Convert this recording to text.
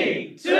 Two,